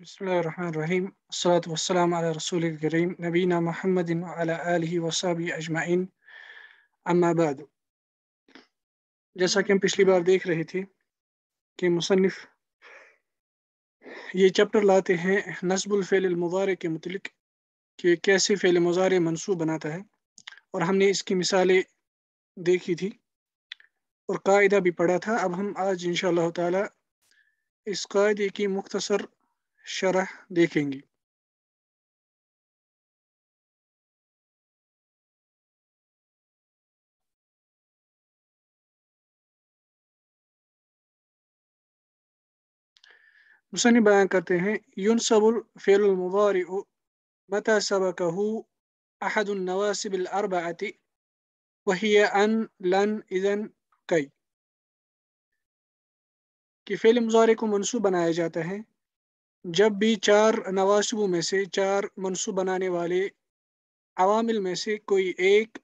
بسم الله الرحمن الرحيم. الصلاة والسلام على رسول الكريم، نبينا محمد وعلى آله وصحبه أجمعين. أما بعد، جیسا کہ ہم پچھلی بار دیکھ رہے تھے کہ مصنف یہ چپٹر لاتے ہیں نصب الفعل المضارع کے متعلق کہ کیسے فعل مضارع منصوب بناتا ہے، اور ہم نے اس کی مثالیں دیکھی تھی اور قاعدہ بھی پڑھا تھا۔ اب ہم آج انشاءاللہ تعالی اس قاعدے کی مختصر شرح دیکھیں گے۔ مصنف بیان کرتے ہیں، ينصب الفعل المضارع متى سبقه أحد النواسب الأربعة، وهي أن، لن، إذن، كي۔ کہ فعل مضارع کو منصوب بنایا جاتا ہے۔ جب بھی چار نواسبوں میں سے چار منصوب بنانے والے عوامل میں سے کوئی ایک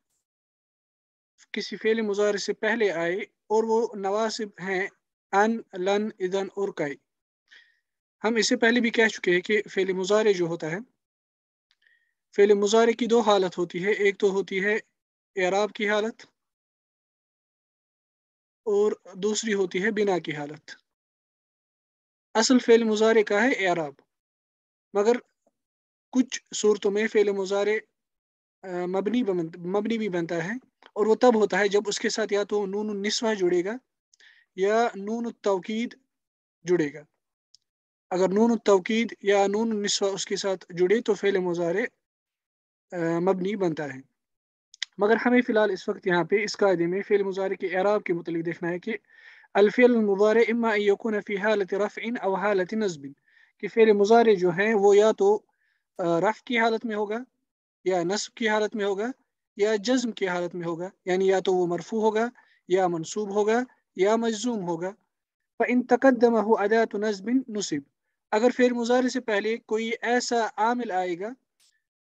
کسی فعل مظاہرے سے پہلے آئے اور وہ نواسب ہیں، ان، لن ادن اور کئی۔ ہم اس سے پہلے بھی کہہ چکے ہیں کہ فعل مظاہرے جو ہوتا ہے، فعل مظاہرے کی دو حالت ہوتی ہے۔ ایک تو ہوتی ہے اعراب کی حالت اور دوسری ہوتی ہے بنا کی حالت۔ اصل فعل مظاہرے کا ہے اعراب۔ مگر کچھ صورتوں میں فعل مظاہرے مبنی مبنی بھی بنتا ہے، اور وہ تب ہوتا ہے جب اس کے ساتھ یا تو نون النسوہ جڑے گا یا نون التوقید جڑے گا۔ اگر نون التوقید یا نون النسوہ اس کے ساتھ جڑے تو فعل مظاہرے مبنی بنتا ہے۔ مگر ہمیں فی الحال اس وقت یہاں پہ اس قاعدے میں فعل مظاہرے کے اعراب کے متعلق دیکھنا ہے کہ الفعل المضارع إما أن يكون في حالة رفع أو حالة نصب. آه، كي فعل مضارع جو ہے وہ یا تو رفع کی حالت میں ہوگا یا نصب کی حالت میں ہوگا یا جزم کی حالت میں ہوگا یعنی یا تو وہ مرفوع ہوگا یا منصوب ہوگا یا مجزوم ہوگا فَإِن تَقَدَّمَهُ عَدَاتُ نَزْبٍ نُسِب أگر فعل مضارع سے پہلے کوئی ایسا عامل آئے گا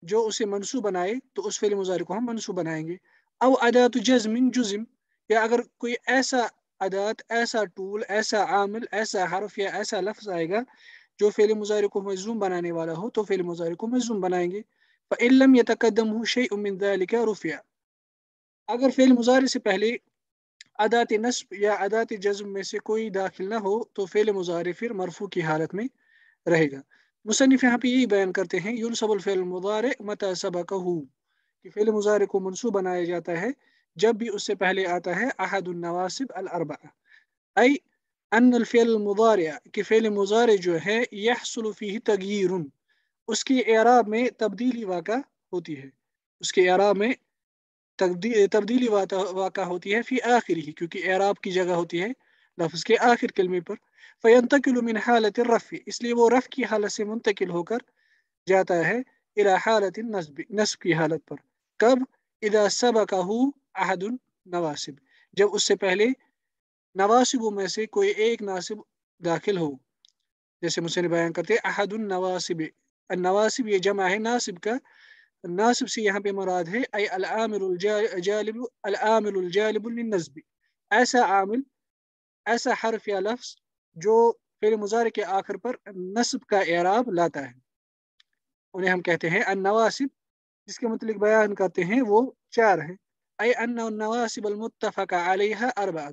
جو اسے منصوب بنائے تو اس فعل مضارع کو ہم منصوب بنائیں گے. أو أداة جَزْمٍ جُزِم یا اگر کوئی ایسا عدات ایسا ٹول ایسا عامل، ایسا حرف یا ایسا لفظ آئے گا جو فعل مظاہرے کو مضموم بنانے والا ہو تو فعل مظاہرے کو مضموم بنائیں گے۔ فعلم یا تقدم ہو شعی من ذلك رفع۔ اگر فعل مظاہرے سے پہلے عدات نصب یا عدات جزم میں سے کوئی داخل نہ ہو تو فعل مظاہرے پھر مرفوع کی حالت میں رہے گا۔ مصنف یہاں پہ یہی بیان کرتے ہیں یونصب الفعل المضارع متى سبقه، کہ فعل مظاہرے کو منصوب بنایا جاتا ہے جب بھی اس سے پہلے آتا ہے، احد النواسب الاربع ای ان الفعل المضارع، کہ فعل مضارع جو ہے، یحصل فیہ تغییر۔ اس کی اعراب میں تبدیلی واقع ہوتی ہے۔ اس کے اعراب میں تبدیلی واقع ہوتی ہے فی آخر ہی کیونکہ اعراب کی جگہ ہوتی ہے لفظ کے آخر کلمے پر۔ فینتقل من حالت الرفع، اس لیے وہ رفع کی حالت سے منتقل ہو کر جاتا ہے الى حالت النصب، نصب کی حالت پر۔ کب؟ اذا سبقه احد النواسب جب اس سے پہلے نواسبوں میں سے کوئی ایک ناصب داخل ہو، جیسے مجھ سے بیان کرتے احد النواسب النواسب یہ جمع ہے ناصب کا۔ ناصب سے یہاں پہ مراد ہے، ای العامل الجالب العامل الجالب للنصب۔ ایسا عامل، ایسا حرف یا لفظ جو فعل مضارع کے آخر پر نصب کا اعراب لاتا ہے۔ انہیں ہم کہتے ہیں النواسب، جس کے متعلق بیان کرتے ہیں وہ چار ہیں۔ أي أن النواسب المتفق عليها أربعة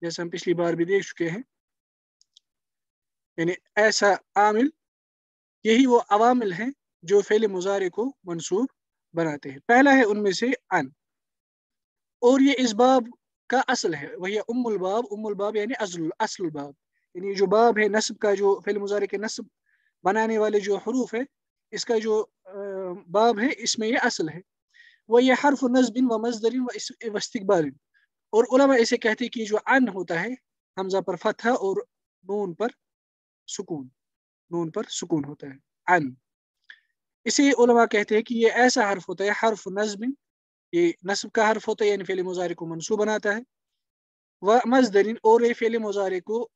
جیسے ہم پچھلی بار بھی دیکھ چکے ہیں۔ یعنی ایسا عامل، یہی وہ عوامل ہیں جو فعل مظاہرے کو منصوب بناتے ہیں۔ پہلا ہے ان میں سے ان۔ اور یہ اس باب کا اصل ہے، وہی ام الباب۔ ام الباب یعنی اصل اصل الباب یعنی جو باب ہے، نصب کا جو فعل مظاہرے کے نصب بنانے والے جو حروف ہے اس کا جو باب ہے، اس میں یہ اصل ہے۔ وہ یہ حرف نصب و مزدر و استقبال۔ اور علماء اسے کہتے ہیں کہ جو ان ہوتا ہے، حمزہ پر فتح اور نون پر سکون، نون پر سکون ہوتا ہے ان اسے علماء کہتے ہیں کہ یہ ایسا حرف ہوتا ہے، حرف نظم۔ یہ نصب کا حرف ہوتا ہے یعنی فعل مظاہرے کو منصوب بناتا ہے۔ وہ مزدرین اور یہ فعل مظاہرے کو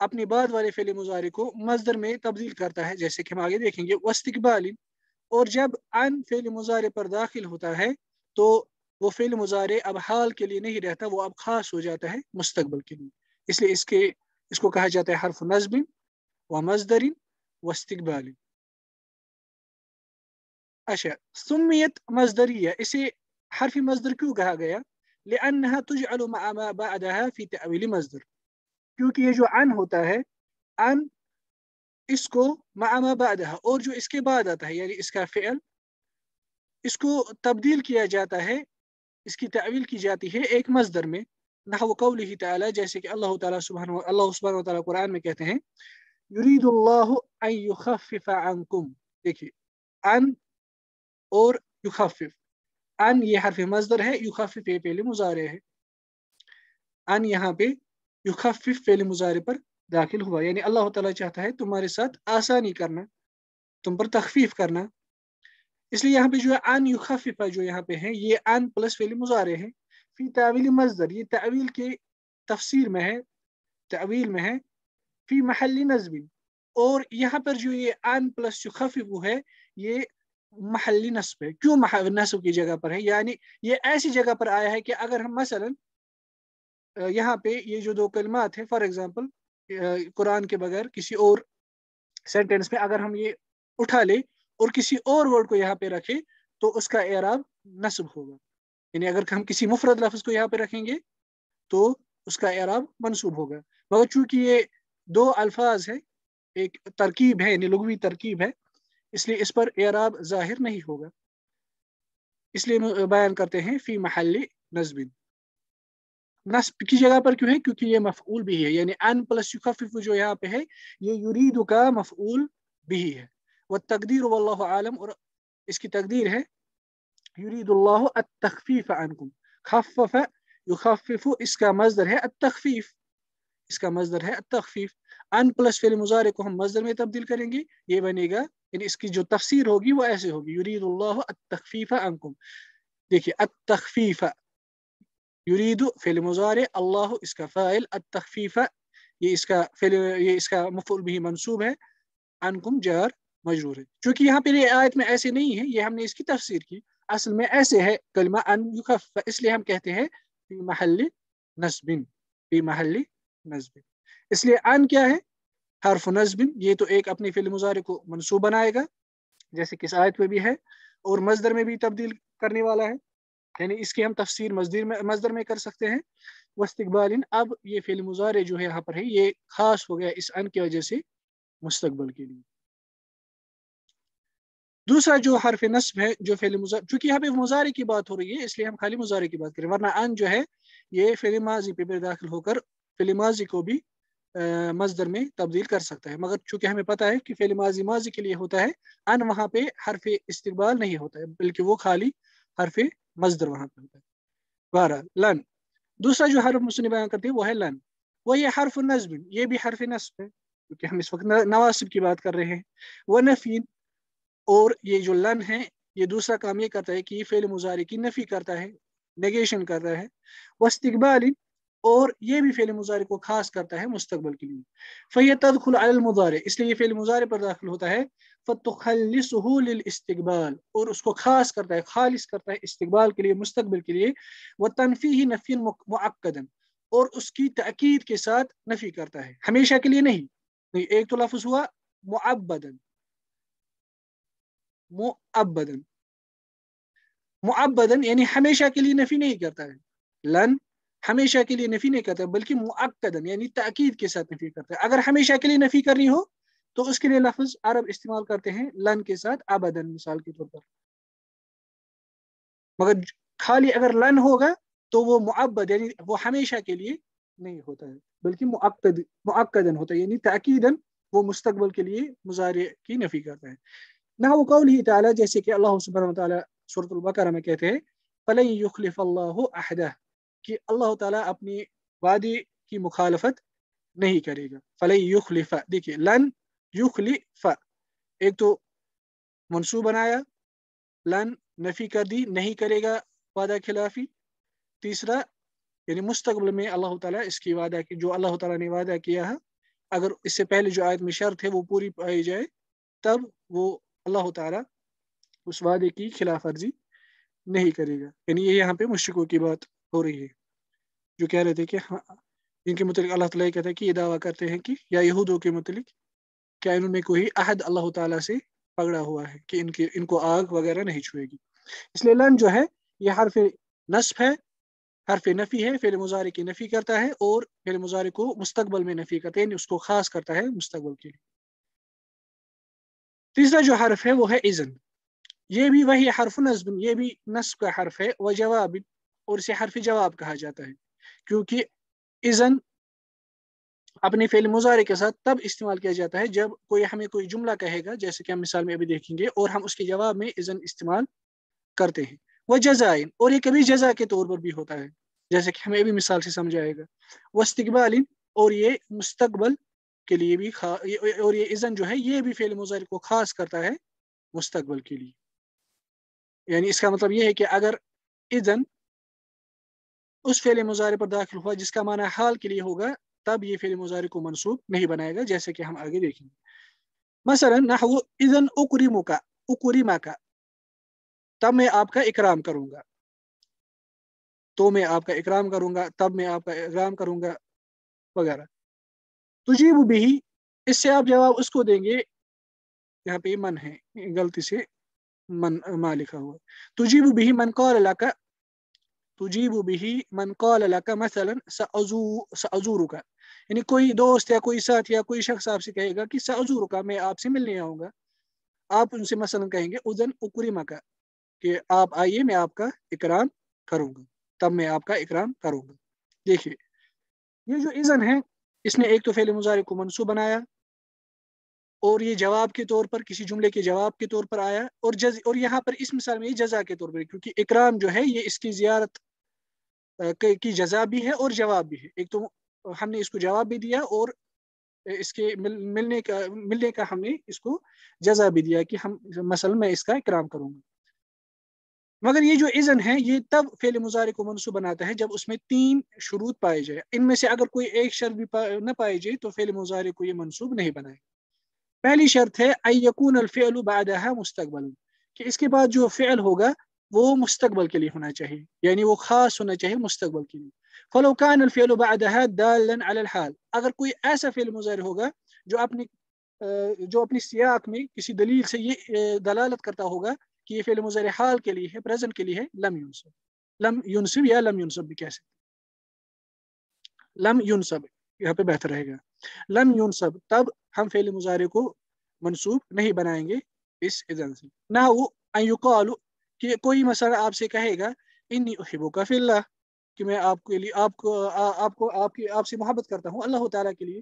اپنی بعد والے فعل مظاہرے کو مزدر میں تبدیل کرتا ہے، جیسے کہ ہم آگے دیکھیں گے۔ وسطبال اور جب ان فعل مظاہرے پر داخل ہوتا ہے، تو وہ فعل مظاہرے اب حال کے لیے نہیں رہتا، وہ اب خاص ہو جاتا ہے مستقبل کے لیے۔ اس لیے اس کے، اس کو کہا جاتا ہے حرف نصب و مزدرین وسطبال اچھا سمیت مزدریہ اسے حرف مزدر کیوں کہا گیا؟ لأنها تجعل مع ما بعدها في تأويل مصدر۔ کیونکہ یہ جو ان ہوتا ہے ان اس کو مع ما بعدها، اور جو اس کے بعد آتا ہے یعنی اس کا فعل، اس کو تبدیل کیا جاتا ہے اس کی تعویل کی جاتی ہے ایک مصدر میں، نحو قوله تعالی، جیسے کہ اللہ تعالی سبحانہ و... اللہ سبحانہ وتعالی قرآن میں کہتے ہیں، یرید اللہ ان یخفف عنکم۔ دیکھیے، ان اور یخفف۔ ان یہ حرف مصدر ہے، یخفف یہ فعل مضارع ہے۔ ان یہاں پہ یخفف فعل مضارع پر داخل ہوا۔ یعنی اللہ تعالیٰ چاہتا ہے تمہارے ساتھ آسانی کرنا، تم پر تخفیف کرنا۔ اس لیے یہاں پہ جو ہے ان یخفف جو یہاں پہ ہے یہ ان پلس فعل مضارع ہے فی تعویل مصدر، یہ تعویل کے تفسیر میں ہے، تعویل میں ہے۔ فی محل نظم اور یہاں پر جو یہ ان پلس یخفف ہے، یہ محلی نصب ہے۔ کیوں نصب کی جگہ پر ہے؟ یعنی یہ ایسی جگہ پر آیا ہے کہ اگر ہم مثلا یہاں پہ یہ جو دو کلمات ہیں فار ایگزامپل قرآن کے بغیر کسی اور سینٹینس میں اگر ہم یہ اٹھا لیں اور کسی اور ورڈ کو یہاں پہ رکھیں تو اس کا اعراب نصب ہوگا۔ یعنی اگر ہم کسی مفرد لفظ کو یہاں پہ رکھیں گے تو اس کا اعراب منصوب ہوگا۔ مگر چونکہ یہ دو الفاظ ہے ایک ترکیب ہے یعنی لغوی ترکیب ہے، اس لیے اس پر اعراب ظاہر نہیں ہوگا۔ اس لیے بیان کرتے ہیں، فی محل نصب۔ نصب کی جگہ پر کیوں ہے؟ کیونکہ یہ مفعول بھی ہے۔ یعنی ان پلس یخفف جو یہاں پہ ہے، یہ یرید کا مفعول بھی ہے۔ وہ تقدیر واللہ عالم، اور اس کی تقدیر ہے یرید اللہ التخفیف عنکم خفف یخفف اس کا مصدر ہے التخفیف اس کا مصدر ہے التخفیف ان پلس فعل مضارع کو ہم مصدر میں تبدیل کریں گے، یہ بنے گا یعنی اس کی جو تفسیر ہوگی وہ ایسے ہوگی یرید اللہ التخفیف عنکم دیکھیے التخفیف یرید فعل مضارع اللہ اس کا فاعل التخفیف یہ اس کا فعل، یہ اس کا مفعول بھی منصوب ہے. عنکم جار. مجرور ہے۔ چونکہ یہاں پہ یہ آیت میں ایسے نہیں ہے، یہ ہم نے اس کی تفسیر کی۔ اصل میں ایسے ہے، کلمہ ان یخف اس لیے ہم کہتے ہیں فی محل نصب فی محل نصب اس لیے ان کیا ہے؟ حرف نصب یہ تو ایک اپنی فعل مضارع کو منصوب بنائے گا، جیسے کس آیت میں بھی ہے، اور مصدر میں بھی تبدیل کرنے والا ہے۔ یعنی اس کی ہم تفسیر مصدر میں مصدر میں کر سکتے ہیں۔ واستقبال اب یہ فعل مضارع جو ہے، یہاں پر ہے، یہ خاص ہو گیا اس ان کی وجہ سے مستقبل کے لیے۔ دوسرا جو حرف نصب ہے، جو فعل مضارع چونکہ یہاں پہ مضارع کی بات ہو رہی ہے، اس لیے ہم خالی مضارع کی بات کریں۔ ورنہ ان جو ہے، یہ فعل ماضی پہ داخل ہو کر فعل ماضی کو بھی مصدر میں تبدیل کر سکتا ہے۔ مگر چونکہ ہمیں پتہ ہے کہ فعل ماضی ماضی کے لیے ہوتا ہے، ان وہاں پہ حرف استقبال نہیں ہوتا ہے، بلکہ وہ خالی حرف مصدر وہاں پہ ہوتا ہے۔ بارہ لن۔ دوسرا جو حرف مسلم بیان کرتے ہیں، وہ ہے لن۔ وہ یہ حرف نصب یہ بھی حرف نصب ہے، کیونکہ ہم اس وقت نواسب کی بات کر رہے ہیں۔ وہ نفین۔ اور یہ جو لن ہے، یہ دوسرا کام یہ کرتا ہے کہ یہ فعل مظاہرے کی نفی کرتا ہے نیگیشن کرتا ہے وہ استقبال اور یہ بھی فعل مظاہرے کو خاص کرتا ہے مستقبل کے لیے۔ فیہ تدخل علی المضارع، اس لیے یہ فعل مضارع پر داخل ہوتا ہے۔ فتخلصه للاستقبال، اور اس کو خاص کرتا ہے، خالص کرتا ہے استقبال کے لیے، مستقبل کے لیے۔ وتنفیہ نفی معقدا اور اس کی تاکید کے ساتھ نفی کرتا ہے۔ ہمیشہ کے لیے نہیں نہیں، ایک تو لفظ ہوا، معبدا۔ معبدا معبدا یعنی ہمیشہ کے لیے نفی نہیں کرتا ہے. لن ہمیشہ کے لیے نفی نہیں کرتا بلکہ معقدن یعنی تاکید کے ساتھ نفی کرتا ہے. اگر ہمیشہ کے لیے نفی کرنی ہو، تو اس کے لیے لفظ عرب استعمال کرتے ہیں لن کے ساتھ ابدن مثال کے طور پر. مگر خالی اگر لن ہوگا، تو وہ معبد یعنی وہ ہمیشہ کے لیے نہیں ہوتا ہے، بلکہ معقد معقدن ہوتا ہے یعنی تاکیدن وہ مستقبل کے لیے مظاہرے کی نفی کرتا ہے. نہ وہ قول ہی تعالیٰ جیسے کہ اللہ سبحانہ وتعالی سورۃ البقرہ میں کہتے ہیں، فلن یخلف اللہ احدہ کہ اللہ تعالیٰ اپنی وعدے کی مخالفت نہیں کرے گا۔ فلن یخلف دیکھیے، لن یخلف ایک تو منصوب بنایا، لن نفی کر دی، نہیں کرے گا وعدہ خلافی۔ تیسرا یعنی مستقبل میں اللہ تعالیٰ اس کی وعدہ کی، جو اللہ تعالیٰ نے وعدہ کیا ہے، اگر اس سے پہلے جو آیت میں شرط ہے، وہ پوری پائی جائے، تب وہ اللہ تعالیٰ اس وعدے کی خلاف ورزی نہیں کرے گا۔ یعنی یہ یہاں پہ مشرقوں کی بات ہو رہی ہے۔ جو کہہ رہے تھے کہ ہاں ان کے متعلق اللہ تعالیٰ کہتا ہے کہ یہ دعویٰ کرتے ہیں کہ یا یہودوں کے متعلق کیا انہوں نے کوئی عہد اللہ تعالیٰ سے پکڑا ہوا ہے کہ ان کے، ان کو آگ وغیرہ نہیں چھوئے گی۔ اس لیے لن جو ہے، یہ حرف نصف ہے، حرف نفی ہے، فعل مظاہرے کی نفی کرتا ہے اور فعل مظاہرے کو مستقبل میں نفی کرتا ہے یعنی اس کو خاص کرتا ہے مستقبل کے لیے۔ تیسرا جو حرف ہے وہ ہے اذن۔ یہ بھی وہی حرف نصب، یہ بھی نصب کا حرف ہے، وہ جواب، اور اسے حرف جواب کہا جاتا ہے۔ کیونکہ اذن اپنے فعل مظاہرے کے ساتھ تب استعمال کیا جاتا ہے جب کوئی ہمیں کوئی جملہ کہے گا، جیسے کہ ہم مثال میں ابھی دیکھیں گے، اور ہم اس کے جواب میں اذن استعمال کرتے ہیں۔ وہ جزائن، اور یہ کبھی جزا کے طور پر بھی ہوتا ہے۔ جیسے کہ ہمیں ابھی مثال سے سمجھائے گا۔ وہ استقبال اور یہ مستقبل کے لیے بھی اور یہ اذن جو ہے، یہ بھی فعل مظاہرے کو خاص کرتا ہے مستقبل کے لیے۔ یعنی اس کا مطلب یہ ہے کہ اگر اذن اس فعل مظاہرے پر داخل ہوا جس کا معنی حال کے لیے ہوگا، تب یہ فعل مظاہرے کو منصوب نہیں بنائے گا، جیسے کہ ہم آگے دیکھیں گے۔ مثلا، نحو اذن اکریمو کا اکریما کا تب میں آپ کا اکرام کروں گا۔ تو میں آپ کا اکرام کروں گا، تب میں آپ کا اکرام کروں گا، وغیرہ۔ تجیب بھی اس سے آپ جواب اس کو دیں گے۔ یہاں پہ من ہے، غلطی سے من، ما لکھا ہوا تجیب بھی من قال لك تجیب بھی من قال لك مثلا سأزورك یعنی کوئی دوست یا کوئی ساتھ یا کوئی شخص آپ سے کہے گا کہ سأزورك میں آپ سے ملنے آؤں گا۔ آپ ان سے مثلا کہیں گے، اذن اکرمک، کہ آپ آئیے، میں آپ کا اکرام کروں گا۔ تب میں آپ کا اکرام کروں گا۔ دیکھیے، یہ جو اذن ہے اس نے ایک تو فعل مظاہرے کو منصوب بنایا اور یہ جواب کے طور پر کسی جملے کے جواب کے طور پر آیا اور جز، اور یہاں پر اس مثال میں یہ جزا کے طور پر کیونکہ اکرام جو ہے یہ اس کی زیارت کی جزا بھی ہے اور جواب بھی ہے۔ ایک تو ہم نے اس کو جواب بھی دیا اور اس کے ملنے کا ملنے کا ہم نے اس کو جزا بھی دیا کہ ہم مثلا میں اس کا اکرام کروں گا۔ مگر یہ جو اذن ہے، یہ تب فعل مظاہرے کو منصوب بناتا ہے جب اس میں تین شروط پائے جائے ان میں سے اگر کوئی ایک شرط بھی نہ پائی جائے تو فعل مظاہرے کو یہ منصوب نہیں بنائے۔ پہلی شرط ہے ایکون الفعل بعدها مستقبل کہ اس کے بعد جو فعل ہوگا، وہ مستقبل کے لیے ہونا چاہیے۔ یعنی وہ خاص ہونا چاہیے مستقبل کے لیے۔ فلو كان الفعل بعدها دالا على الحال۔ اگر کوئی ایسا فعل مظاہر ہوگا جو اپنی جو اپنی سیاق میں کسی دلیل سے یہ دلالت کرتا ہوگا کہ یہ فعل مظاہر حال کے لیے ہے پریزنٹ کے لیے ہے، لم ينصب۔ لم ينصب یا لم ينصب بھی کہہ سکتے لم ينصب، یہاں پہ بہتر رہے گا۔ لم ينصب، تب ہم فعل مظاہرے کو منصوب نہیں بنائیں گے اس اذن سے۔ نہ وہ ان يقال، کہ کوئی مثلا آپ سے کہے گا انی احبک فی اللہ کہ میں آپ کے لیے، آپ کو آپ کو، آپ کی، آپ سے محبت کرتا ہوں اللہ تعالیٰ کے لیے۔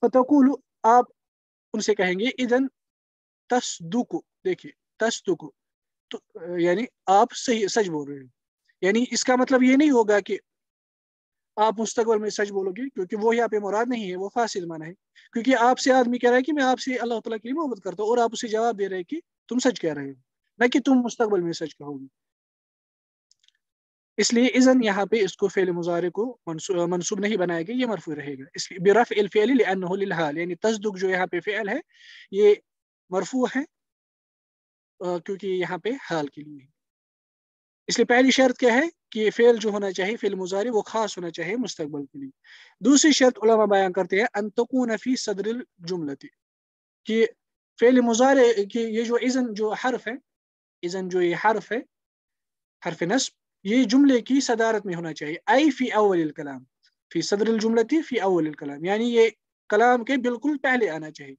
فتقول، آپ ان سے کہیں گے اذن تصدق دیکھیے تصدق تو یعنی آپ صحیح، سچ بول رہے ہیں۔ یعنی اس کا مطلب یہ نہیں ہوگا کہ آپ مستقبل میں سچ بولو گے، کیونکہ وہ یہاں پہ مراد نہیں ہے، وہ فاصل مانا ہے۔ کیونکہ آپ سے آدمی کہہ رہا ہے کہ میں آپ سے اللہ تعالیٰ کے لیے محبت کرتا ہوں اور آپ اسے جواب دے رہے کہ تم سچ کہہ رہے ہو، نہ کہ تم مستقبل میں سچ کہو گے۔ اس لیے اذن یہاں پہ اس کو فعل مظاہرے کو منصوب نہیں بنائے گا، یہ مرفوع رہے گا۔ اس لیے برف الفعل لانه للحال یعنی تصدق جو یہاں پہ فعل ہے، یہ مرفوع ہے۔ کیونکہ یہاں پہ حال کے لیے اس لیے پہلی شرط کیا ہے کہ یہ فعل جو ہونا چاہیے، فعل مظاہرے وہ خاص ہونا چاہیے مستقبل کے لیے۔ دوسری شرط علماء بیان کرتے ہیں، ان فی صدر الجملتی کہ فعل مظاہرے کہ یہ جو اذن، جو حرف ہے، اذن جو یہ حرف ہے، حرف نصب، یہ جملے کی صدارت میں ہونا چاہیے۔ ای فی اول الکلام، فی صدر الجملتی فی اول الکلام یعنی یہ کلام کے بالکل پہلے آنا چاہیے۔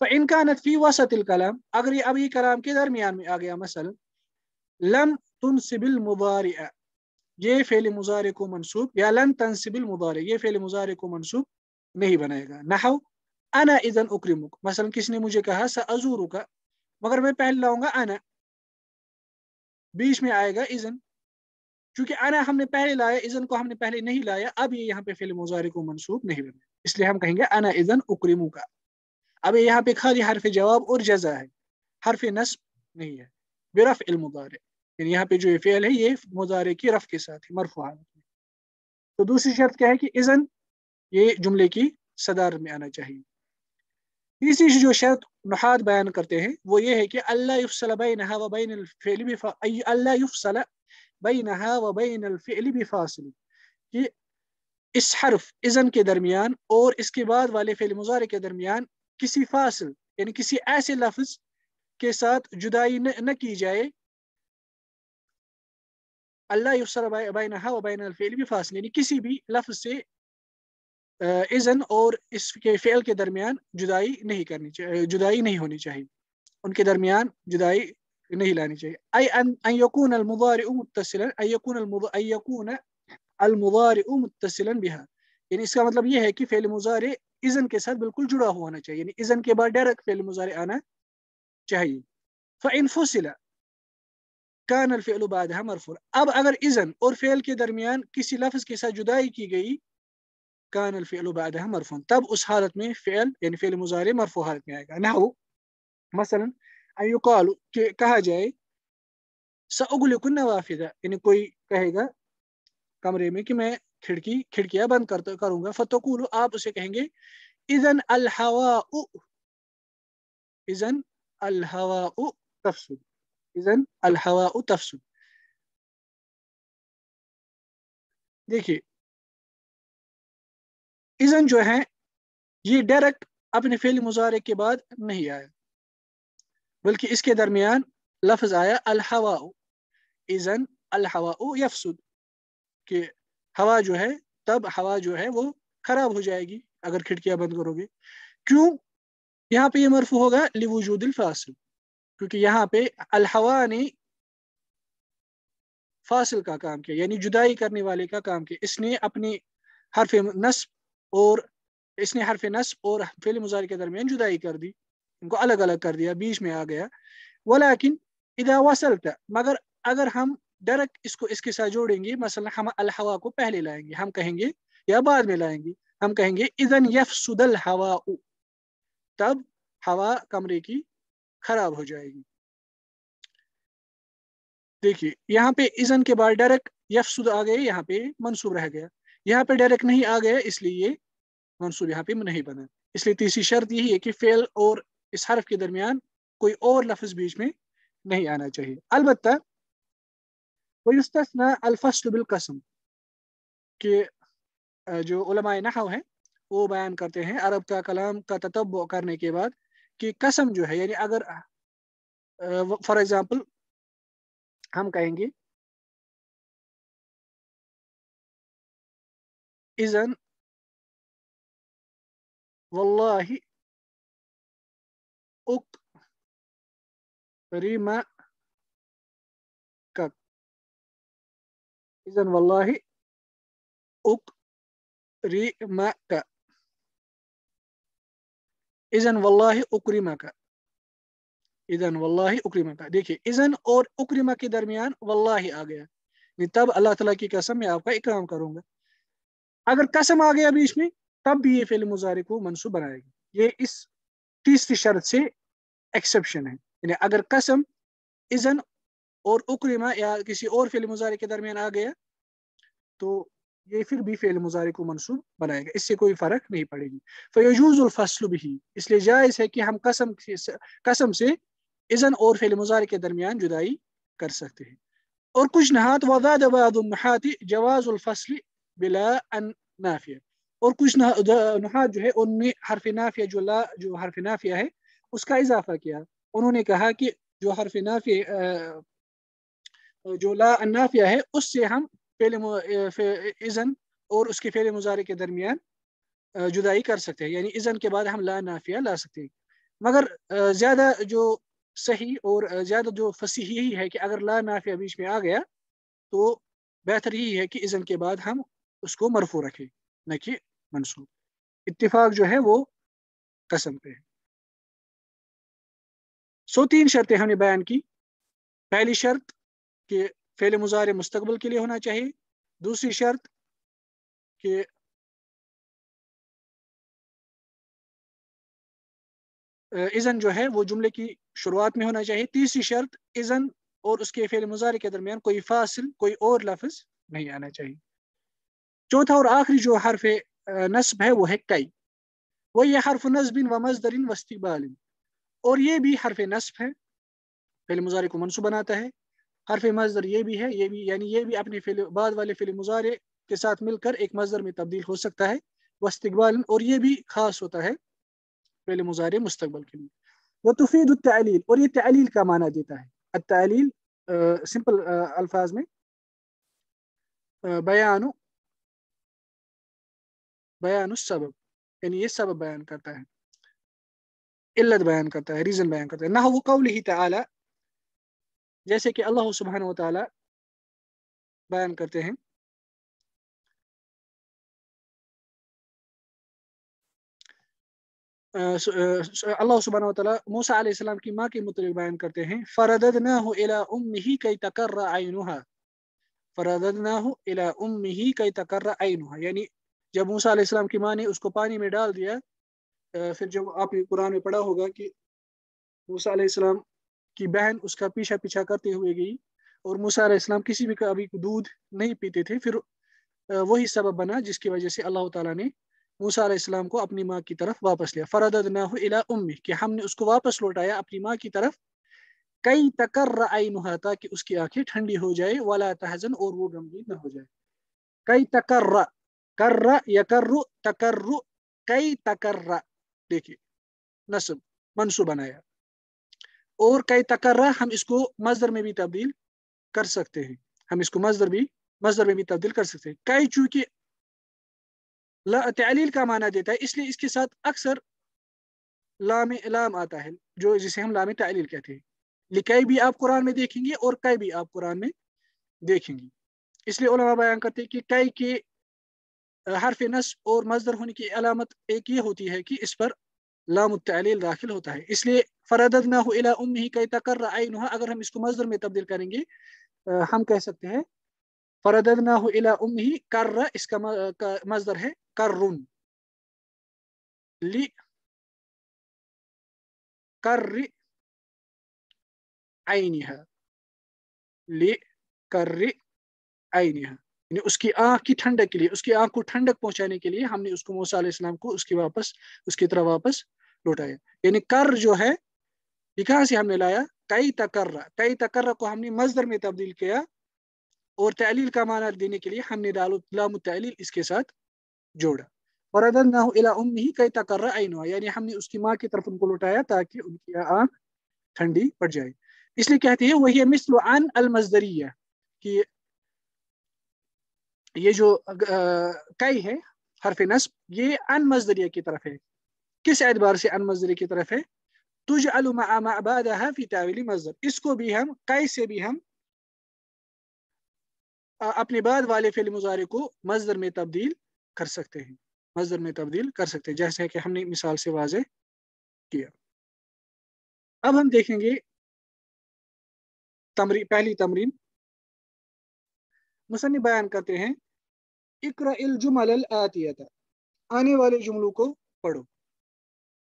فإن كانت في وسط الكلام، اگر یہ ابھی کلام کے درمیان میں آ گیا، مثلا لم تنصب المضارع، یہ فعل مضارع کو منصوب یا لن تنصب المضارع، یہ فعل مضارع کو منصوب نہیں بنائے گا۔ نحو، انا اذن اکرمک، مثلا، کس نے مجھے کہا سازورک مگر میں پہلے لاؤں گا، انا۔ بیچ میں آئے گا اذن کیونکہ انا ہم نے پہلے لایا، اذن کو ہم نے پہلے نہیں لایا، اب یہ یہاں پہ فعل مضارع کو منصوب نہیں بنا اس لیے ہم کہیں گے، انا اذن اکرمک اب یہاں پہ خالی حرف جواب اور جزا ہے۔ حرف نصب نہیں ہے۔ برف المضارع۔ یعنی یہاں پہ جو یہ فعل ہے، یہ مضارع کی رف کے ساتھ مرفوع حالت میں تو دوسری شرط کیا ہے کہ اذن یہ جملے کی صدار میں آنا چاہیے۔ تیسری جو شرط نحاد بیان کرتے ہیں، وہ یہ ہے کہ اللہ یفصل بینہا و بین الفعل بفا اللہ یفصل بینہا و بین الفعل بفاصل۔ کہ اس حرف اذن کے درمیان اور اس کے بعد والے فعل مضارع کے درمیان کسی فاصل یعنی کسی ایسے لفظ کے ساتھ جدائی نہ کی جائے۔ اللہ یفصل بینہا و بین الفعل بفاصل یعنی کسی بھی لفظ سے اذن اور اس کے فعل کے درمیان جدائی نہیں کرنی چاہیے جدائی نہیں ہونی چاہیے ان کے درمیان جدائی نہیں لانی چاہیے ای ان یکون المضارع متصلا ای یکون المضارع متصلا بها۔ یعنی اس کا مطلب یہ ہے کہ فعل مضارع اذن کے ساتھ بالکل جڑا ہوا ہونا چاہیے یعنی اذن کے بعد ڈائریکٹ فعل مضارع آنا چاہیے۔ فان فصل كان الفعل بعدها مرفوع اب اگر اذن اور فعل کے درمیان کسی لفظ کے ساتھ جدائی کی گئی، كان الفعل بعدها مرفوع تب اس حالت میں فعل یعنی فعل مضارع مرفوع حالت میں آئے گا۔ نحو، مثلا ان يقال کہ کہا جائے ساغلق النوافذ۔ یعنی کوئی کہے گا کمرے میں کہ میں کھڑکی، کھڑکیاں بند کرتا کروں گا۔ فتقول، آپ اسے کہیں گے، اذن الهواء اذن الهواء تفسد۔ اذن الهواء تفسد۔ دیکھیے، اذن جو ہے یہ ڈائریکٹ اپنے فعل مظاہرے کے بعد نہیں آیا۔ بلکہ اس کے درمیان لفظ آیا الحوا اذن الحوا یفسد۔ کہ ہوا جو ہے، تب ہوا جو ہے وہ خراب ہو جائے گی اگر کھڑکیاں بند کرو گے۔ کیوں؟ یہاں پہ یہ مرفو ہوگا لوجود الفاصل، کیونکہ یہاں پہ الحوا نے فاصل کا کام کیا یعنی جدائی کرنے والے کا کام کیا۔ اس نے اپنی حرف نصب اور اس نے حرف نصب اور فعل مظاہر کے درمیان جدائی کر دی، ان کو الگ الگ کر دیا، بیچ میں آ گیا۔ ولیکن اذا وصلت، مگر اگر ہم ڈائریکٹ اس کو اس کے ساتھ جوڑیں گے، مثلا ہم الحوا کو پہلے لائیں گے، ہم کہیں گے یا بعد میں لائیں گے، ہم کہیں گے اذن یفسد الحوا، تب ہوا کمرے کی خراب ہو جائے گی۔ دیکھیے، یہاں پہ اذن کے بعد ڈائریکٹ یفسد آ گئے، یہاں پہ منصوب رہ گیا۔ یہاں پہ ڈائریکٹ نہیں آ گیا، اس لیے یہ منصوب یہاں پہ نہیں بنا۔ اس لیے تیسری شرط یہی ہے کہ فعل اور اس حرف کے درمیان کوئی اور لفظ بیچ میں نہیں آنا چاہیے۔ البتہ وَيُسْتَثْنَا الْفَصْلُ بِالْقَسْمِ کہ جو علماء نحو ہیں، وہ بیان کرتے ہیں عرب کا کلام کا تتبع کرنے کے بعد کہ قسم جو ہے یعنی اگر فار ایگزامپل ہم کہیں گے، اذن والله أكرمك اذن والله أكرمك. اذن والله أكرمك. اذن والله أكرمك. دیکھیں اذن اور اکرمہ کے درمیان واللہ آ گیا تب اللہ تعالیٰ کی قسم، میں آپ کا اکرام کروں گا. اگر قسم آ گیا بیچ میں، تب بھی یہ فعل مظاہرے کو منصوب بنائے گی. یہ اس تیسری شرط سے ایکسپشن ہے. یعنی اگر قسم اذن اور اکرمہ یا کسی اور فعل مظاہرے کے درمیان آ گیا تو یہ پھر بھی فعل مظاہرے کو منصوب بنائے گا، اس سے کوئی فرق نہیں پڑے گی۔ فیجوز الفصل بھی اس لیے جائز ہے کہ ہم قسم قسم سے اذن اور فعل مظاہرے کے درمیان جدائی کر سکتے ہیں۔ اور کچھ نہات وزاد النحات، جواز الفصل بلا ان نافیہ۔ اور کچھ نحات جو ہے، ان میں حرف نافیہ جو لا، جو حرف نافیہ ہے، اس کا اضافہ کیا۔ انہوں نے کہا کہ جو حرف نافیہ جو لا نافیہ ہے، اس سے ہم فعل اذن اور اس کے فعل مظاہرے کے درمیان جدائی کر سکتے ہیں۔ یعنی اذن کے بعد ہم لا نافیہ لا سکتے ہیں۔ مگر زیادہ جو صحیح اور زیادہ جو فصیح یہی ہے کہ اگر لا نافیہ بیچ میں آ گیا، تو بہتر یہی ہے کہ اذن کے بعد ہم اس کو مرفو رکھے نہ کہ منصوب اتفاق جو ہے وہ قسم پہ ہے۔ سو تین شرطیں ہم نے بیان کی۔ پہلی شرط کہ فعل مظاہر مستقبل کے لیے ہونا چاہیے۔ دوسری شرط کہ اذن جو ہے وہ جملے کی شروعات میں ہونا چاہیے۔ تیسری شرط اذن اور اس کے فعل مظاہرے کے درمیان کوئی فاصل، کوئی اور لفظ نہیں آنا چاہیے۔ چوتھا اور آخری جو حرف نصب ہے وہ ہے کئی۔ وہ یہ حرف نصب و مزدر و استقبال۔ اور یہ بھی حرف نصب ہے۔ فعل مظاہرے کو منصوب بناتا ہے۔ حرف مزدر یہ بھی ہے، یہ بھی یعنی یہ بھی اپنے فعل، بعد والے فعل مظاہرے کے ساتھ مل کر ایک مزدر میں تبدیل ہو سکتا ہے وہ استقبال اور یہ بھی خاص ہوتا ہے فعل مظاہرے مستقبل کے لیے۔ وہ تفید التعلیل، اور یہ تعلیل کا معنی دیتا ہے۔ التعلیل سمپل الفاظ میں بیان بیان السبب یعنی یہ سبب بیان کرتا ہے۔ علت بیان کرتا ہے، ریزن بیان کرتا ہے۔ نہ وہ قوله تعالی جیسے کہ اللہ سبحانہ و تعالی بیان کرتے ہیں۔ اللہ سبحانہ و تعالی موسیٰ علیہ السلام کی ماں کے متعلق بیان کرتے ہیں۔ فرددناہ الى امہی کی تکر عینوہا فرددناہ الى امہی کی تکر عینوہا یعنی جب موسیٰ علیہ السلام کی ماں نے اس کو پانی میں ڈال دیا پھر جب آپ نے قرآن میں پڑھا ہوگا کہ موسیٰ علیہ السلام کی بہن اس کا پیچھا پیچھا کرتے ہوئے گئی اور موسیٰ علیہ السلام کسی بھی ابھی دودھ نہیں پیتے تھے، پھر وہی سبب بنا جس کی وجہ سے اللہ تعالیٰ نے موسیٰ علیہ السلام کو اپنی ماں کی طرف واپس لیا۔ فرددناہ الى امی کہ ہم نے اس کو واپس لوٹایا اپنی ماں کی طرف۔ کئی تکر عینہا تاکہ اس کی آنکھیں ٹھنڈی ہو جائے، ولا تحزن، اور وہ غمگین نہ ہو جائے۔ کئی تکر کر یکر تکر کئی تکر دیکھیے، نصب منصوب بنایا۔ اور کئی تکرہ ہم اس کو مصدر میں بھی تبدیل کر سکتے ہیں۔ ہم اس کو مصدر بھی مصدر میں بھی تبدیل کر سکتے ہیں۔ کئی چونکہ تعلیل کا معنی دیتا ہے، اس لیے اس کے ساتھ اکثر لام لام آتا ہے، جو جسے ہم لام تعلیل کہتے ہیں۔ لکئی بھی آپ قرآن میں دیکھیں گے اور کئی بھی آپ قرآن میں دیکھیں گے۔ اس لیے علماء بیان کرتے ہیں کہ کئی کے حرف نصب اور مصدر ہونے کی علامت ایک یہ ہوتی ہے کہ اس پر لام التعلیل داخل ہوتا ہے۔ اس لیے فرددناہ الى امہ کی تکر اگر ہم اس کو مصدر میں تبدیل کریں گے ہم کہہ سکتے ہیں فرددناہ الى امہ کر اس کا مصدر ہے کرن لی کر عینہا لی کر عینہا یعنی اس کی آنکھ کی ٹھنڈک کے لیے، اس کی آنکھ کو ٹھنڈک پہنچانے کے لیے ہم نے اس کو موسیٰ علیہ السلام کو اس کی واپس، اس کی طرح واپس لوٹایا۔ یعنی کر جو ہے یہ کہاں سے ہم نے لایا، کئی تکرہ کئی تکرہ کو ہم نے مصدر میں تبدیل کیا اور تعلیل کا معنی دینے کے لیے ہم نے لام التعلیل اس کے ساتھ جوڑا۔ وردناہ الى امہ، کئی تکرہ عینوہ یعنی ہم نے اس کی ماں کی طرف ان کو لوٹایا تاکہ ان کی آنکھ ٹھنڈی پڑ جائے۔ اس لیے کہتے ہیں، وہی مثل عن المزدریہ کہ یہ جو کئی ہے، حرف نصب، یہ ان مزدریہ کی طرف ہے۔ کس اعتبار سے ان مزدریہ کی طرف ہے؟ تجعل مع ما بعدها مصدر اس کو بھی ہم کئی سے بھی ہم اپنے بعد والے فعل مضارع کو مصدر میں تبدیل کر سکتے ہیں۔ مصدر میں تبدیل کر سکتے ہیں، جیسے کہ ہم نے مثال سے واضح کیا۔ اب ہم دیکھیں گے تمرین، پہلی تمرین۔ مصنف بیان کرتے ہیں اقرا الجمل الاتیت آنے والے جملوں کو پڑھو۔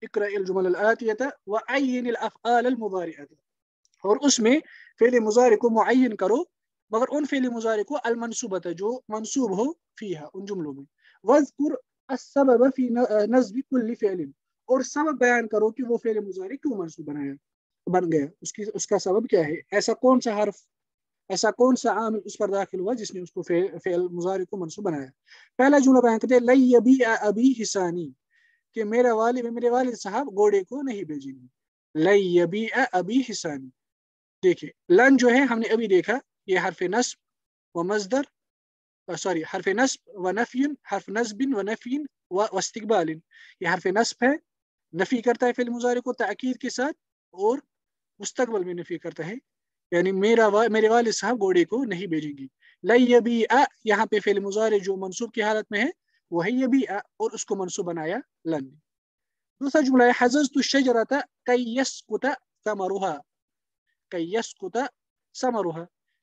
اقرأ الجمل الآتية وعين الأفعال المضارعة. اور اس میں فعل مضارع کو معين کرو مگر أن فعل مضارع کو المنصوبة جو منصوب ہو فيها. أن جملوں میں وذكر السبب في نصب آه، كل فعل. اور سبب بیان کرو کہ وہ فعل مضارع کیوں منصوب بنایا بن گیا اس کی اس کا سبب کیا ہے ایسا کون سا حرف ایسا کون سا عامل اس پر داخل ہوا جس نے اس کو فعل مضارع کو منصوب بنایا پہلا جملہ بیان کرتے لی ابي ابي حساني. کہ میرا والد میرے والد صاحب گھوڑے کو نہیں بھیجیں گے۔ لی ابی ابی حسانی دیکھیں، لن جو ہے، ہم نے ابھی دیکھا، یہ حرف نصب و مصدر، سوری، حرف نصب و نفین حرف نصب و نفین و استقبال۔ یہ حرف نصب ہے، نفی کرتا ہے فعل مضارع کو تاکید کے ساتھ اور مستقبل میں نفی کرتا ہے۔ یعنی میرا وا... میرے والد صاحب گھوڑے کو نہیں بھیجیں گی لئی یہاں پہ فعل مضارع جو منصوب کی حالت میں ہے وهي بيئة أرسك منصوبنايا لن. دوثا جملة حززت الشجرة كي يسكت ثمرها. كي يسكت ثمرها.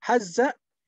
حز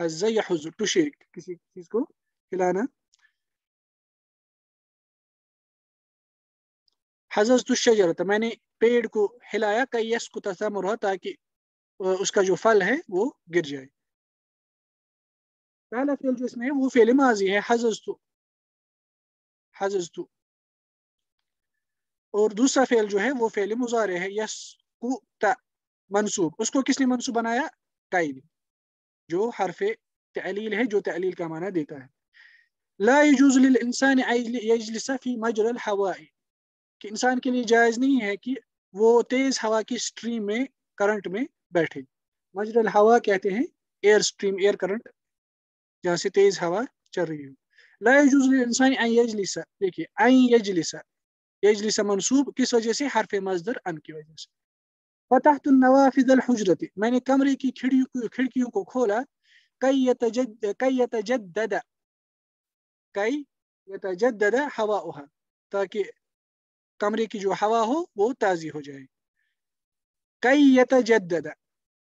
حز یا تو ٹو شیک کسی چیز کو کھلانا حضرت الشجر تھا میں نے پیڑ کو ہلایا کہ یس کو تصمر ہوا تاکہ اس کا جو پھل ہے وہ گر جائے پہلا فیل جو اس میں ہے وہ فیل ماضی ہے حضرت حضرت اور دوسرا فیل جو ہے وہ فیل مزارے ہے یس کو منصوب. اس کو کس نے منصوب بنایا کائی نے جو حرف تعلیل ہے، جو تعلیل کا معنی دیتا ہے۔ لا يجوز للانسان يجلس في مجرى الهواء۔ کہ انسان کے لیے جائز نہیں ہے کہ وہ تیز ہوا کی سٹریم میں کرنٹ میں بیٹھے۔ مجرى الهواء کہتے ہیں ایئر سٹریم ایئر کرنٹ جہاں سے تیز ہوا چل رہی ہو۔ لا يجوز للانسان ان يجلس۔ دیکھیے ان يجلس۔ يجلس منصوب کس وجہ سے؟ حرف مصدر ان کی وجہ سے۔ فتحت النوافذ الحجرت میں نے کمرے کی کھڑکیوں کو کھولا کئی کئی یتجدد کئی یتجدد ہوا تاکہ کمرے کی جو ہوا ہو وہ تازی ہو جائے. کئی یتجدد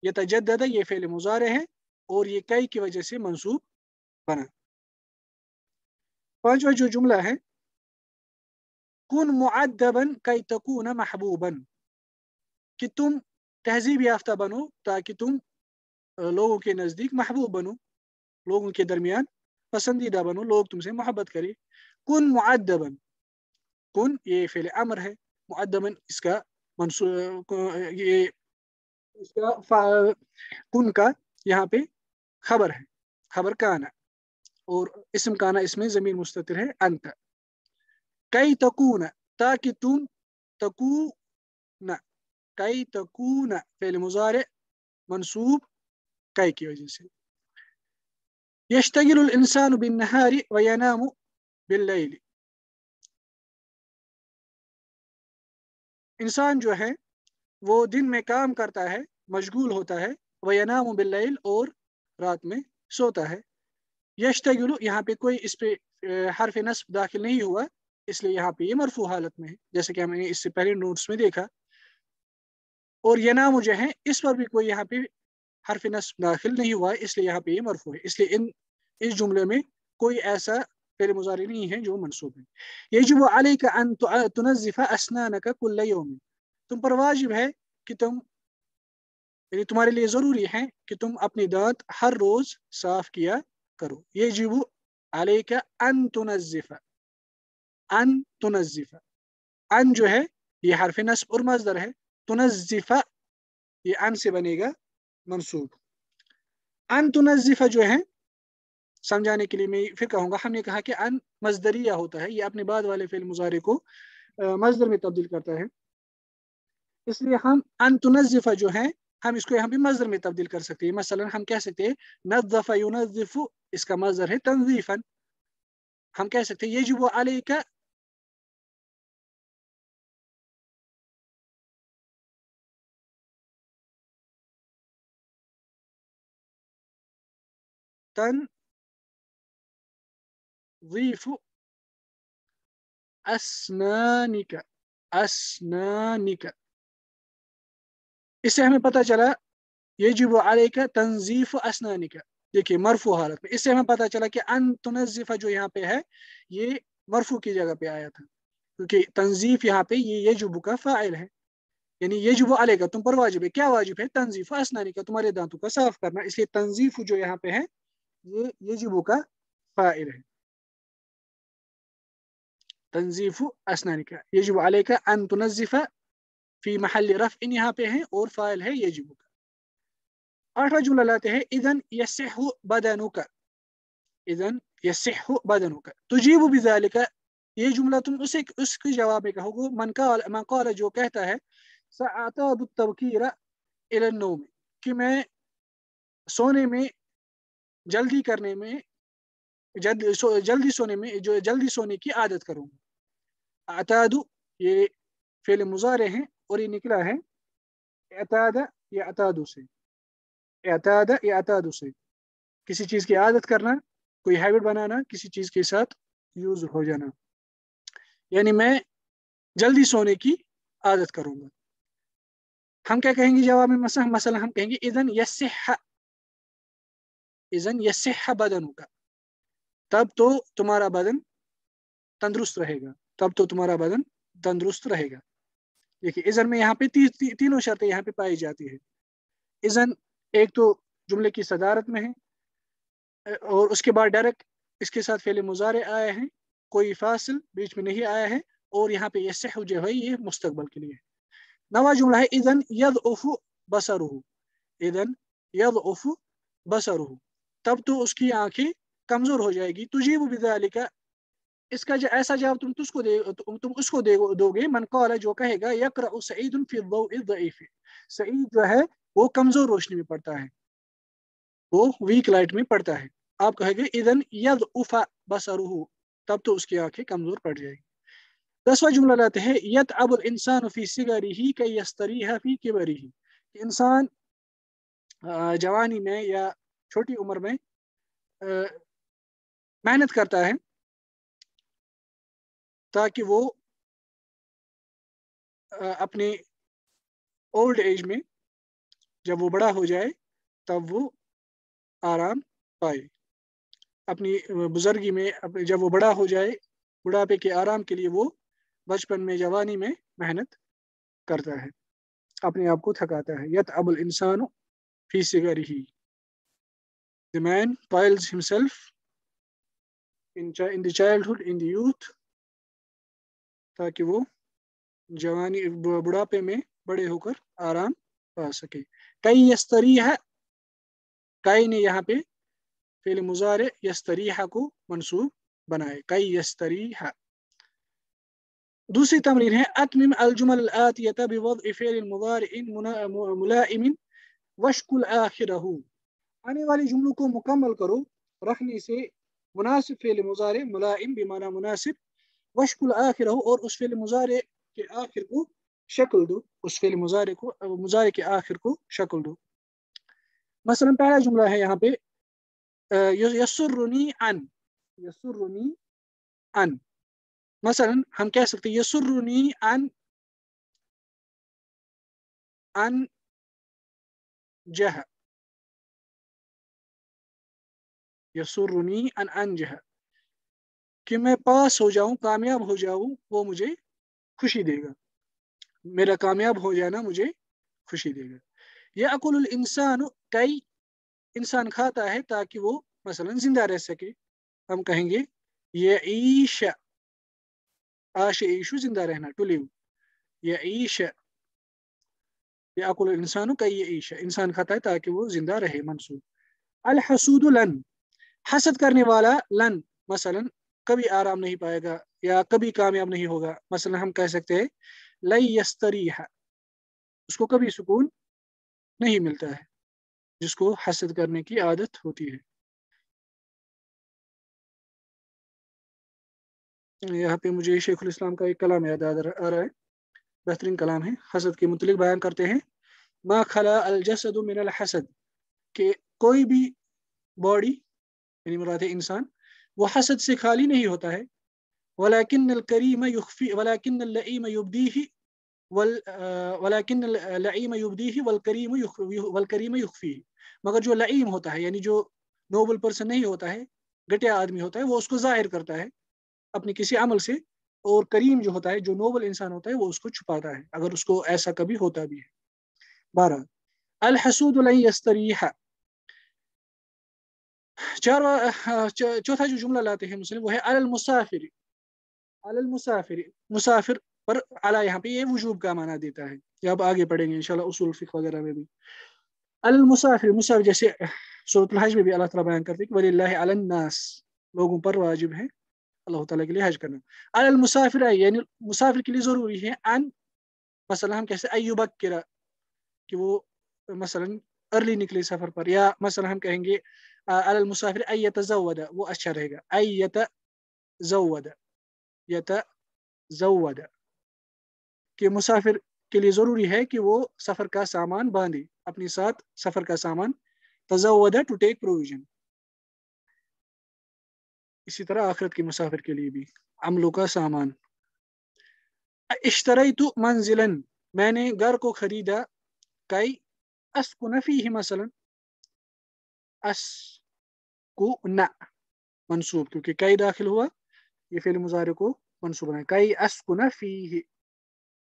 یتجدد یہ فعل مضارع ہے، اور یہ کئی کی وجہ سے منصوب بنا. پانچواں جو جملہ ہے کن معدبا کئی تکون محبوبا. کہ تم تہذیب یافتہ بنو تاکہ تم لوگوں کے نزدیک محبوب بنو، لوگوں کے درمیان پسندیدہ بنو، لوگ تم سے محبت کرے۔ کن معدبن، کن، یہ فعل امر ہے، معدبن اس کا یہ اس کا فا... کن کا یہاں پہ خبر ہے۔ خبر کانا، اور اسم کانا اس میں زمین مستطر ہے، انت۔ کئی تکون تاکہ تم تکون کئی تکون فعل مضارع منصوب کئی کی وجہ سے یشتگل الانسان بالنہار وینام باللیل انسان جو ہے وہ دن میں کام کرتا ہے مشغول ہوتا ہے وینام باللیل اور رات میں سوتا ہے یشتگل یہاں پہ کوئی اس پہ حرف نصب داخل نہیں ہوا اس لیے یہاں پہ یہ مرفوع حالت میں ہے جیسے کہ ہم نے اس سے پہلے نوٹس میں دیکھا اور یہ نام جو ہے اس پر بھی کوئی یہاں پہ حرف نصب داخل نہیں ہوا، اس لیے یہاں پہ یہ مرفوع ہے۔ اس لیے ان، اس جملے میں کوئی ایسا فعل مظاہرے نہیں ہے جو منصوب ہے۔ یجب علیک ان اسنان اسنانک کل یوم۔ تم پر واجب ہے کہ تم یعنی تمہارے لیے ضروری ہے کہ تم اپنی دانت ہر روز صاف کیا کرو۔ یہ جیبو علی کا ان تنظیفہ ان تنظیفہ ان جو ہے، یہ حرف نصب اور مزدر ہے۔ تنظیفہ یہ ان سے بنے گا منصوب۔ ان تنظیفہ جو ہے سمجھانے کے لیے میں پھر کہوں گا، ہم نے کہا کہ ان مزدریہ ہوتا ہے، یہ اپنے بعد والے فعل مظاہرے کو مزدر میں تبدیل کرتا ہے۔ اس لیے ہم ان تنظیفہ جو ہے ہم اس کو یہاں پہ مزدر میں تبدیل کر سکتے ہیں۔ مثلا ہم کہہ سکتے ہیں، نظف ینظف اس کا مزدر ہے تنظیفا ہم کہہ سکتے ہیں، یجب علیہ کا تنظیف اسنانک اسنانک اس سے ہمیں پتہ چلا یجب علیک تنظیف اسنانک دیکھیے مرفو حالت میں، اس سے ہمیں پتہ چلا کہ ان تنظیفہ جو یہاں پہ ہے، یہ مرفو کی جگہ پہ آیا تھا۔ کیونکہ تنظیف یہاں پہ، یہ یجب کا فائل ہے۔ یعنی یجب علیہ کا تم پر واجب ہے۔ کیا واجب ہے؟ تنظیف اسنانی کا تمہارے دانتوں کا صاف کرنا۔ اس لیے تنظیف جو یہاں پہ ہے یہ یجب کا فائل ہے تنظیف اسنان کا یجب علیہ کا ان تنظف فی محل رفع یہاں پہ ہے اور فائل ہے یجب کا آٹھواں جملہ لاتے ہیں اذن یسح بدنک اذن یسح بدنک تجیب بذالک یہ جملہ تم اسے، اس کے جواب میں کہو گے من قال من قال جو کہتا ہے ساعتاد التوکیر الى النوم. کہ میں سونے میں جلدی کرنے میں، جلد سو، جلدی سونے میں، جو جلدی سونے کی عادت کروں گا۔ یہ فعل مظاہرے ہیں اور یہ نکلا ہے۔ اتاد یا اتادو سے۔ اعتاد یا اتادو سے۔ کسی چیز کی عادت کرنا، کوئی ہیبٹ بنانا، کسی چیز کے ساتھ یوز ہو جانا۔ یعنی میں جلدی سونے کی عادت کروں گا۔ ہم کیا کہیں گے جواب میں؟ مثلا ہم کہیں گے، اذن یسح اذن یسح بدن کا تب تو تمہارا بدن تندرست رہے گا۔ تب تو تمہارا بدن تندرست رہے گا۔ دیکھیے اذن میں یہاں پہ تی, تی, تینوں شرطیں یہاں پہ پائی جاتی ہے اذن ایک تو جملے کی صدارت میں ہے اور اس کے بعد ڈائریکٹ اس کے ساتھ فعل مظاہرے آئے ہیں۔ کوئی فاصل بیچ میں نہیں آیا ہے اور یہاں پہ یہ جو ہے یہ مستقبل کے لیے۔ نوا جملہ ہے اذن ید اف بسر اذن ید اف بسر تب تو اس کی آنکھیں کمزور ہو جائے گی۔ تجیب بذالک اس کا جو ایسا جواب تم اس کو دے، تم اس کو دے دو گے من قال، جو کہے گا، یقرأ سعید فی الضوء الضعیف۔ سعید جو ہے، وہ کمزور روشنی میں پڑتا ہے۔ وہ ویک لائٹ میں پڑتا ہے۔ آپ کہے گے، اذن ید اف بسرہ تب تو اس کی آنکھیں کمزور پڑ جائے گی۔ دسواں جملہ لاتے ہیں یت اب الانسان فی سگری ہی کہ یستری فی کبری ہی انسان جوانی میں یا چھوٹی عمر میں محنت کرتا ہے تاکہ وہ اپنے اولڈ ایج میں جب وہ بڑا ہو جائے، تب وہ آرام پائے۔ اپنی بزرگی میں جب وہ بڑا ہو جائے، بڑھاپے کے آرام کے لیے وہ بچپن میں، جوانی میں محنت کرتا ہے، اپنے آپ کو تھکاتا ہے۔ یت اب الانسان فی سگر ہی the man piles himself in, in the childhood in the youth. تاکہ وہ جوانی بڑھاپے میں بڑے ہو کر آرام پا سکے۔ کئی یستریح کئی نے یہاں پہ فعل مضارع یستریح کو منصوب بنائے۔ کئی یستریح۔ دوسری تمرین ہے اتمم الجمل الاتیہ بوضع فعل مضارع ملائم وشکل آخرہ۔ آنے والی جملوں کو مکمل کرو۔ رکھنے سے مناسب فعل مضارع ملائم بمعنی مناسب۔ وشکل آخر ہو اور اس فعل مضارع کے آخر کو شکل دو۔ اس فعل مضارع کو، مضارع کے آخر کو شکل دو۔ مثلا پہلا جملہ ہے یہاں پہ یسرنی ان یسرنی ان مثلا ہم کہہ سکتے ہیں یسرنی ان ان جہ یسرنی ان انجہ۔ کہ میں پاس ہو جاؤں، کامیاب ہو جاؤں، وہ مجھے خوشی دے گا۔ میرا کامیاب ہو جانا مجھے خوشی دے گا۔ یہ عقل الانسان، کئی انسان کھاتا ہے تاکہ وہ مثلا زندہ رہ سکے۔ ہم کہیں گے یہ عیش آش عیشو زندہ رہنا ٹو لیو یہ عیش یہ عقل الانسان، کئی عیش انسان کھاتا ہے تاکہ وہ زندہ رہے، منصوب۔ الحسود لن۔ حسد کرنے والا لن، مثلا، کبھی آرام نہیں پائے گا یا کبھی کامیاب نہیں ہوگا۔ مثلا ہم کہہ سکتے ہیں لئی یستریح اس کو کبھی سکون نہیں ملتا ہے، جس کو حسد کرنے کی عادت ہوتی ہے۔ یہاں پہ مجھے شیخ الاسلام کا ایک کلام یاد آ رہا ہے۔ بہترین کلام ہے۔ حسد کے متعلق بیان کرتے ہیں۔ ما خلا الجسد من الحسد کہ کوئی بھی باڈی یعنی مراد انسان، وہ حسد سے خالی نہیں ہوتا ہے۔ ولیکن الکریم یخفی ولیکن اللعیم یبدیہ ولیکن اللعیم یبدیہ والکریم والکریم یخفی مگر جو لعیم ہوتا ہے یعنی جو نوبل پرسن نہیں ہوتا ہے گٹیا آدمی ہوتا ہے، وہ اس کو ظاہر کرتا ہے اپنی کسی عمل سے۔ اور کریم جو ہوتا ہے، جو نوبل انسان ہوتا ہے، وہ اس کو چھپاتا ہے، اگر اس کو ایسا کبھی ہوتا بھی ہے۔ بارہ۔ الحسود لن چار چوتھا جو جملہ لاتے ہیں مسلم، وہ ہے المسافر المسافر مسافر پر اعلیٰ یہاں پہ یہ وجوب کا معنی دیتا ہے۔ یہ اب آگے پڑھیں گے انشاءاللہ اصول فقہ وغیرہ میں بھی۔ المسافر مسافر جیسے سورۃ الحج میں بھی اللہ تعالیٰ بیان کرتے ہیں کہ ولی اللہ علی الناس۔ لوگوں پر واجب ہے اللہ تعالیٰ کے لیے حج کرنا۔ المسافر یعنی مسافر کے لیے ضروری ہے ان، مثلا ہم کیسے ایوبکرہ کہ وہ مثلا ارلی نکلے سفر پر، یا مثلا ہم کہیں گے آه، على المسافر أن يتزود مو أشهر هيك. أن يتزود يتزود. كي مسافر كي لیے ضروری ہے کہ وہ سفر کا سامان باندھے اپنے ساتھ سفر کا سامان. تزود ٹو ٹیک پروویژن اسی طرح آخرت کے مسافر کے لیے بھی عملوں کا سامان. اشترئی تو منزلن میں نے گھر کو خریدا کئی اسکن مثلاً. اسکونا منصوب، کیونکہ کئی داخل ہوا، یہ فعل مظاہرے کو منصوب بنا کئی اسکنا فی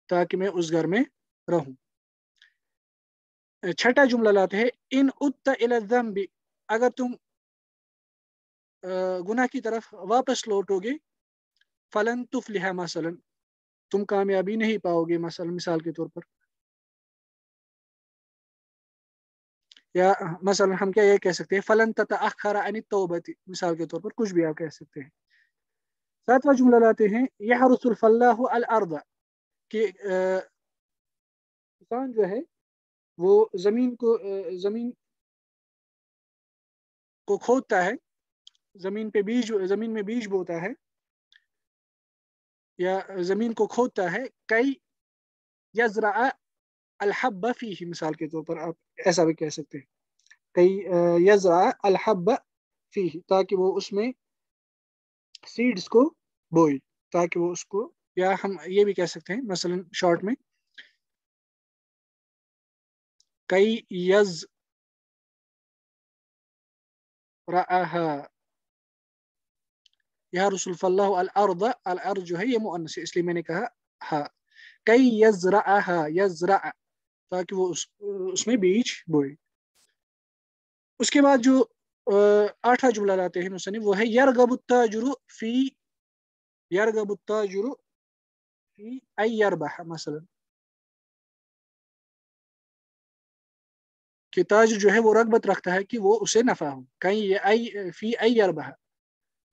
تاکہ میں اس گھر میں رہوں. چھٹا جملہ لاتے ہیں، ان ات الذنب. اگر تم گناہ کی طرف واپس لوٹو گے، فلن تفلح مثلا۔ تم کامیابی نہیں پاؤ گے، مثلا مثال کے طور پر۔ یا مثلا ہم کیا یہ کہہ سکتے ہیں، فلن تتاخر عن توبت مثال کے طور پر کچھ بھی آپ کہہ سکتے ہیں۔ ساتواں جملہ لاتے ہیں یحرس الفلاح الارض کہ کسان جو ہے، وہ زمین کو زمین کو کھودتا ہے، زمین پہ بیج، زمین میں بیج بوتا ہے، یا زمین کو کھودتا ہے کئی یزرع الحبہ فی مثال کے طور پر آپ ایسا بھی کہہ سکتے ہیں۔ کئی یزرا الحبہ فی تاکہ وہ اس میں سیڈز کو بوئے، تاکہ وہ اس کو، یا ہم یہ بھی کہہ سکتے ہیں، مثلا شارٹ میں، کئی یز یا رسول اللہ الارض الارض جو ہے یہ مؤنث ہے، اس لیے میں نے کہا ہا، کئی یز را یز یزرع تاکہ وہ اس, اس میں بیج بوئے۔ اس کے بعد جو آٹھا جملہ لاتے ہیں مصنف وہ ہے یرغب التاجر فی یرغب التاجر فی ای یربح مثلا۔ کہ تاجر جو ہے وہ رغبت رکھتا ہے کہ وہ اسے نفع ہو۔ کہیں یہ ای فی ای یربح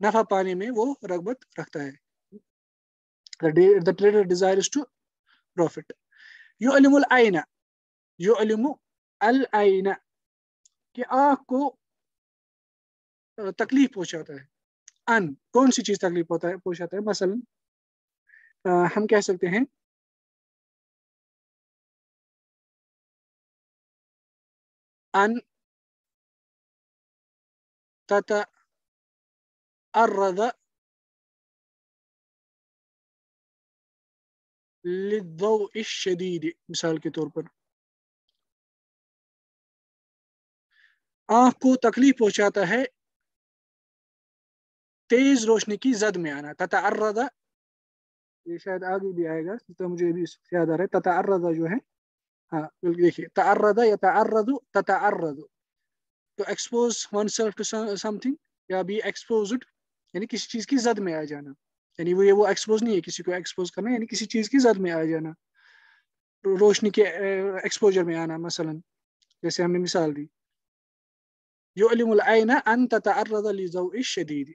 نفع پانے میں وہ رغبت رکھتا ہے۔ The trader desires to profit. يؤلم العینہ یعلم العین کہ آنکھ کو تکلیف پہنچاتا ہے۔ ان، کون سی چیز تکلیف ہوتا ہے پہنچاتا ہے؟ مثلا ہم کہہ سکتے ہیں، ان تتعرض للضوء الشدید مثال کے طور پر۔ آنکھ کو تکلیف پہنچاتا ہے، تیز روشنی کی زد میں آنا۔ تتعرض، یہ شاید آگے بھی آئے گا تو مجھے بھی یاد آ رہا ہے۔ تتعرض جو ہے ہاں دیکھیے۔ تعرض یا تعرض تتعرض۔ تو expose oneself to something یا بی ایکسپوزڈ یعنی کسی چیز کی زد میں آ جانا۔ یعنی وہ یہ وہ ایکسپوز نہیں ہے، کسی کو ایکسپوز کرنا یعنی کسی چیز کی زد میں آ جانا۔ روشنی کے ایکسپوجر میں آنا، مثلا، جیسے ہم نے مثال دی۔ يؤلم العين أن تتعرض لزوء الشديد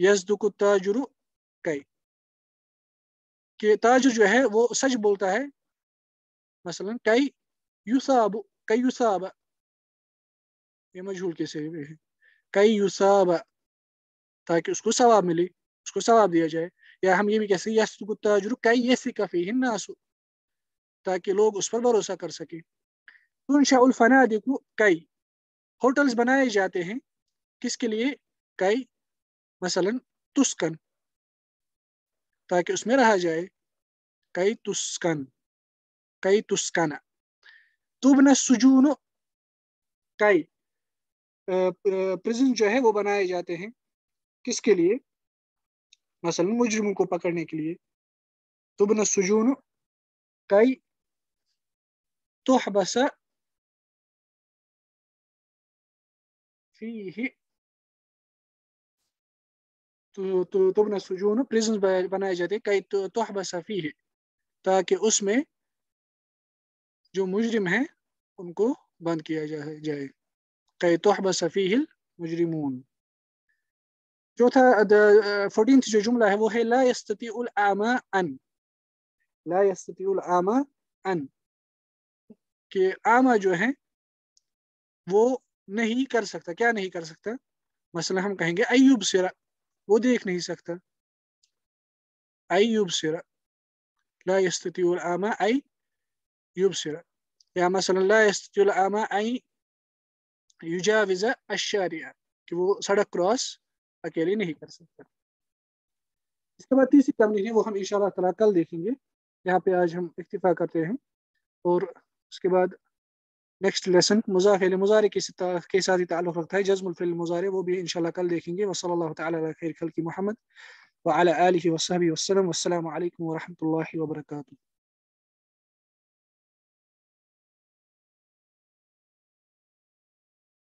یفوز منصوب یزدک کئی کئی کہ تاجر جو ہے وہ سچ بولتا ہے، مثلا کئی یوساب کئی یوساب۔ یہ مجھول کے سے ہے کئی یوساب، تاکہ اس کو ثواب ملے اس کو ثواب دیا جائے۔ یا ہم یہ بھی کہہ سکتے یسدک التاجر کئی یسک فیہ الناس، تاکہ لوگ اس پر بھروسہ کر سکیں۔ تنشاء الفنادق کئی ہوٹلز بنائے جاتے ہیں، کس کے لیے؟ کئی مثلا تسکن، تاکہ اس میں رہا جائے کئی تسکن کئی تسکن۔ تبن سجون کئی پریزن جو ہے وہ بنائے جاتے ہیں کس کے لیے؟ مثلا مجرموں کو پکڑنے کے لیے۔ تبن سجون کئی، تحبس فيه تبن السجون پریزنز بنائے جاتے ہیں، کئی تحبس فيه تاکہ اس میں جو مجرم ہیں، ان کو بند کیا جائے۔ کئی تحبس فيه المجرمون چوتھا فورٹینتھ جو جملہ ہے، وہ ہے، لا يستطيع الأعمى أن لا يستطيع الأعمى أن کہ آما جو ہے وہ نہیں کر سکتا۔ کیا نہیں کر سکتا؟ مثلا ہم کہیں گے، ایوب سرا وہ دیکھ نہیں سکتا۔ ایوب سرا لا يستطيع العامة أي يبصر یا مثلا لا يستطيع العامة أي يجاوز الشارع، کہ وہ سڑک کراس اکیلے نہیں کر سکتا۔ اس کے بعد تیسری تمرین ہے، وہ ہم انشاءاللہ تعالیٰ کل دیکھیں گے۔ یہاں پہ آج ہم اکتفا کرتے ہیں اور اس کے بعد نیکسٹ لیسن مضافل مظاہرے کے ساتھ ہی تعلق رکھتا ہے جزم الفل مظاہرے وہ بھی انشاءاللہ کل دیکھیں گے وصلی اللہ تعالیٰ علیہ خیر خلق محمد وعلى آله وصحبه